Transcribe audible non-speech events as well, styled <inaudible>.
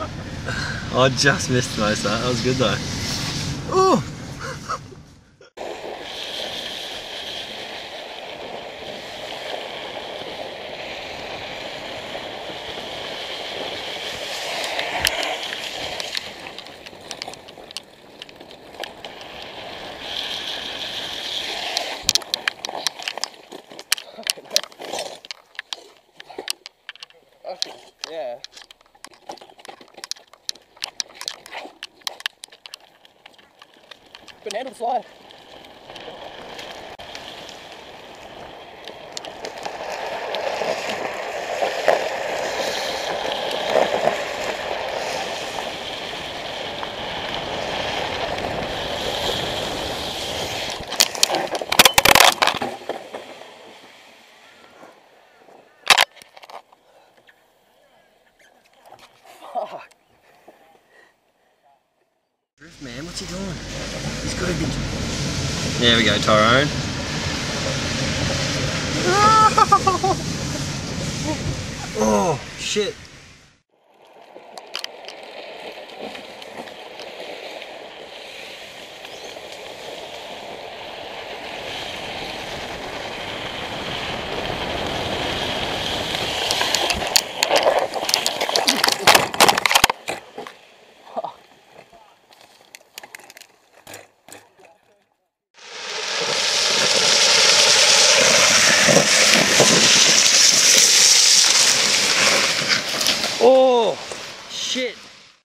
I just missed most of that. That was good though. Oh! <laughs> Yeah. Couldn't handle Drift man, what's he doing? He's got to be. There we go, Tyrone. <laughs> Oh, shit.